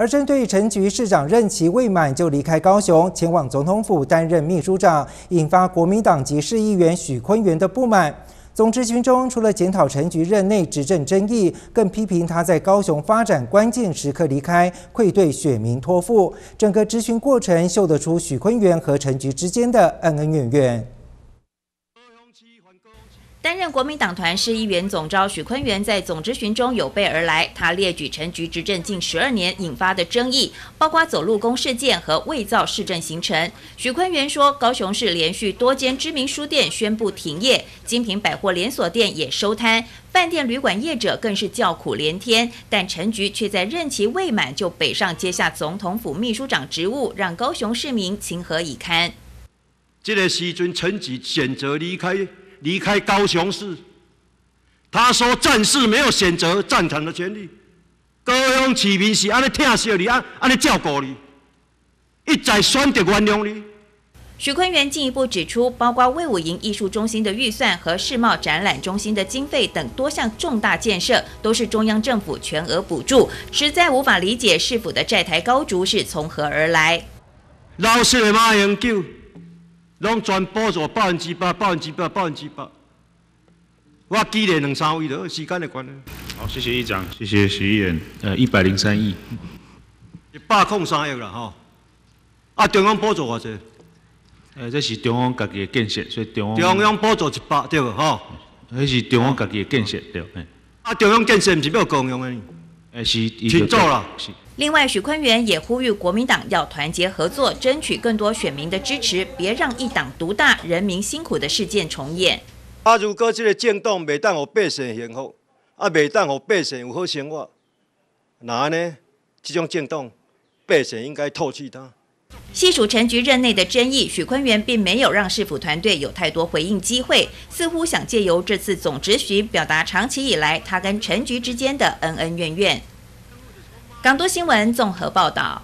而针对陈菊市长任期未满就离开高雄，前往总统府担任秘书长，引发国民党籍市议员许坤元的不满。总执群中除了检讨陈菊任内执政争议，更批评他在高雄发展关键时刻离开，愧对选民托付。整个执询过程秀得出许坤元和陈菊之间的恩恩怨怨。担任国民党团市议员总召许坤元在总质询中有备而来，他列举陈局执政近十二年引发的争议，包括走路工事件和伪造市政行程。许坤元说，高雄市连续多间知名书店宣布停业，精品百货连锁店也收摊，饭店旅馆业者更是叫苦连天。但陈局却在任期未满就北上接下总统府秘书长职务，让高雄市民情何以堪？这个时阵，陈局选择离开。离开高雄市，他说战士没有选择战场的权利。高雄市民是安尼疼惜你，安安尼照顾你，一再选择原谅你。许坤元进一步指出，包括魏武营艺术中心的预算和世贸展览中心的经费等多项重大建设，都是中央政府全额补助，实在无法理解市府的债台高筑是从何而来。老式的马英九。拢全补助百分之百、百分之百、百分之百。我记咧两三位了时间的关系。好，谢谢议长，谢谢徐议员。呃，一百零三亿。一百空三亿啦，吼。啊，中央补助偌济？呃，这是中央家己的建设，所以中央。中央补助一百对无？吼。那是中央家己的建设对。啊，中央建设毋是要公用的？呃，是。请坐了。是。另外，许坤元也呼吁国民党要团结合作，争取更多选民的支持，别让一党独大、人民辛苦的事件重演。啊，如果这个政党未当让百姓幸福，啊，未当让百姓有好生活，那呢？这种政党，百姓应该唾弃他。细数陈局任内的争议，许坤元并没有让市府团队有太多回应机会，似乎想借由这次总执询，表达长期以来他跟陈局之间的恩恩怨怨。港都新闻综合报道。